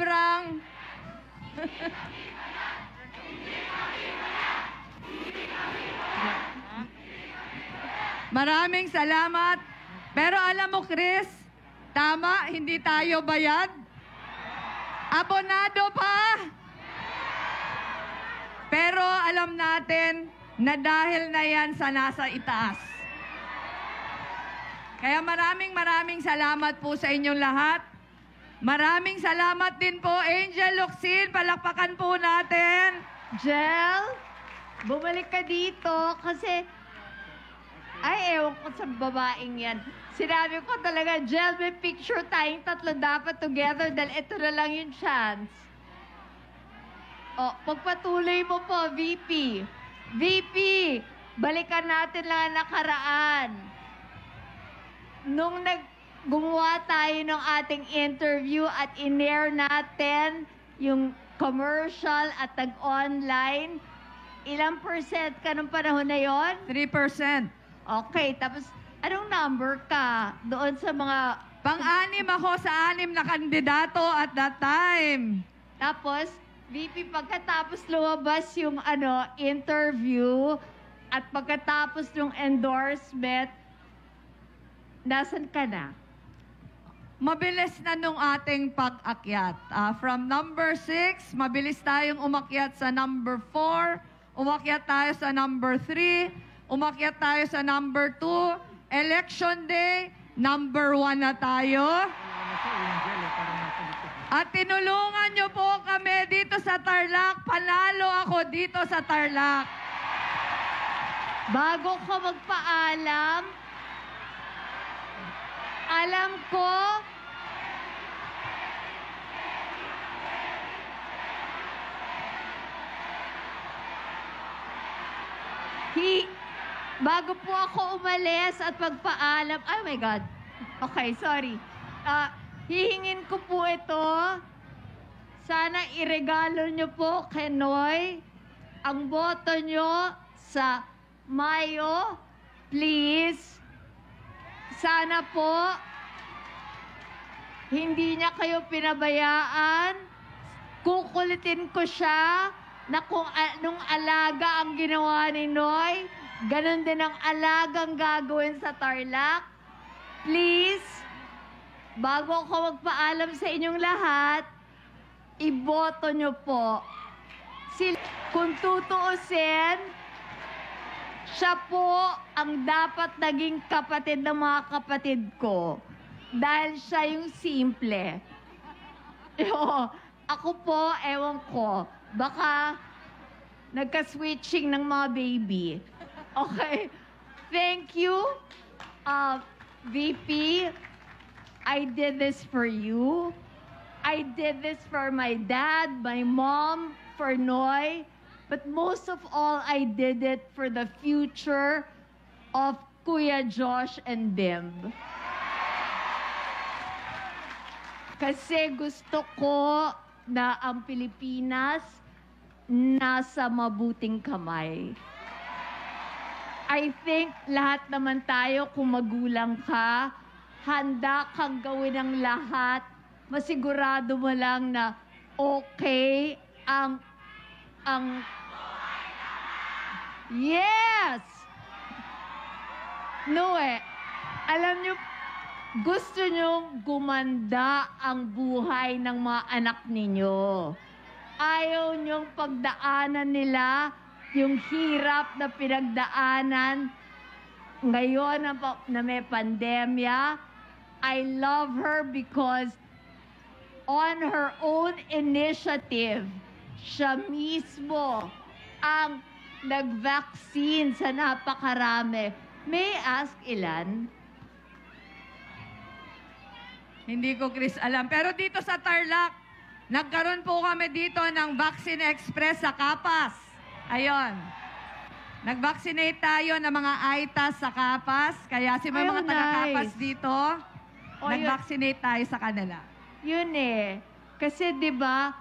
sobrang... Maraming salamat. Pero alam mo, Chris, tama, hindi tayo bayad. Abonado pa. Pero alam natin na dahil na yan sa nasa itaas. Kaya maraming maraming salamat po sa inyong lahat. Maraming salamat din po, Angel Luxin. Palakpakan po natin. Jel, bumalik ka dito kasi ay, ewan ko sa babaeng yan. Sinabi ko talaga, Jel, may picture tayong tatlo dapat together dahil ito na lang yung chance. O, pagpatuloy mo po, VP. VP, balikan natin lang ang nakaraan. Nung nag gumawa tayo ng ating interview at in-air natin yung commercial at nag-online, ilang percent ka nung panahon na yon? 3%. Okay, tapos anong number ka doon sa mga... Pang-anim ako sa anim na kandidato at that time. Tapos, VP, pagkatapos lumabas yung ano, interview at pagkatapos ng endorsement, nasan ka na? Mabilis na nung ating pag-akyat. Ah, from number 6, mabilis tayong umakyat sa number 4, umakyat tayo sa number 3, umakyat tayo sa number 2, election day, number 1 na tayo. At tinulungan nyo po kami dito sa Tarlac. Panalo ako dito sa Tarlac. Bago ko magpaalam, alam ko Hi, bago po ako umalis at magpaalam, oh my God. Okay, sorry. Ah, hihingin ko po ito. Sana iregalo nyo po kay Noy ang boto nyo sa Mayo. Please. Sana po hindi niya kayo pinabayaan. Kukulitin ko siya na kung anong alaga ang ginawa ni Noy, ganun din ang alagang gagawin sa Tarlac. Please, bago ako magpaalam sa inyong lahat, iboto nyo po. Si, kung tutuusin, siya po ang dapat naging kapatid ng mga kapatid ko. Dahil siya yung simple. Yo, ako po, ewan ko, baka nagka-switching ng mga baby. Okay. Thank you, uh, VP. I did this for you. I did this for my dad, my mom, for Noy. But most of all, I did it for the future of Kuya Josh and Bim. Kasi gusto ko na ang Pilipinas nasa mabuting kamay. I think lahat naman tayo kung magulang ka, handa kang gawin ang lahat, masigurado mo lang na okay ang ang Yes! No eh. Alam nyo, gusto nyo gumanda ang buhay ng mga anak ninyo. Ayaw nyong pagdaanan nila yung hirap na pinagdaanan ngayon na, na may pandemya. I love her because on her own initiative, siya mismo ang nag-vaccine sa napakarami. May ask ilan? Hindi ko, Chris, alam. Pero dito sa Tarlac, nagkaroon po kami dito ng Vaccine Express sa Kapas. Ayon. Nag-vaccinate tayo ng mga AITAS sa Kapas. Kaya si may Ay, mga taga-Kapas dito, Oh, nag-vaccinate tayo sa kanila. Yun eh. Kasi 'di ba,